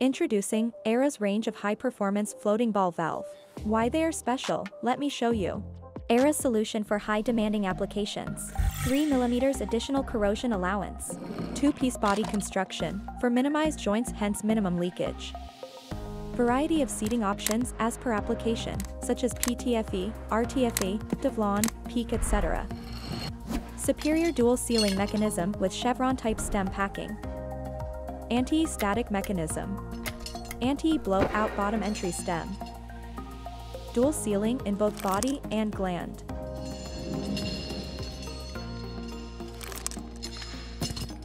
Introducing Aira's range of high-performance floating ball valve. Why they are special, let me show you. Aira's solution for high-demanding applications. 3mm additional corrosion allowance. Two-piece body construction, for minimized joints hence minimum leakage. Variety of seating options as per application, such as PTFE, RTFE, Teflon, PEEK etc. Superior dual sealing mechanism with chevron-type stem packing. Anti-static mechanism. Anti-blowout bottom entry stem. Dual sealing in both body and gland.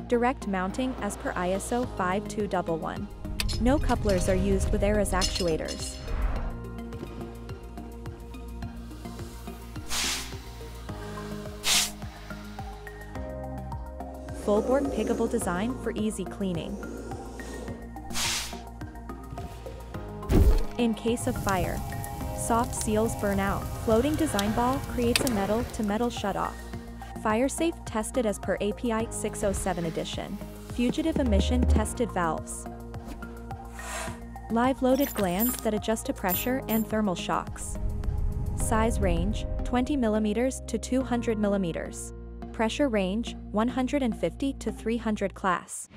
Direct mounting as per ISO 5211. No couplers are used with Aira's actuators. Full-bore piggable design for easy cleaning. In case of fire, soft seals burn out. Floating design ball creates a metal-to-metal shutoff. Fire-safe tested as per API 607 edition. Fugitive emission tested valves. Live loaded glands that adjust to pressure and thermal shocks. Size range 20 millimeters to 200 mm. Pressure range 150 to 300 class.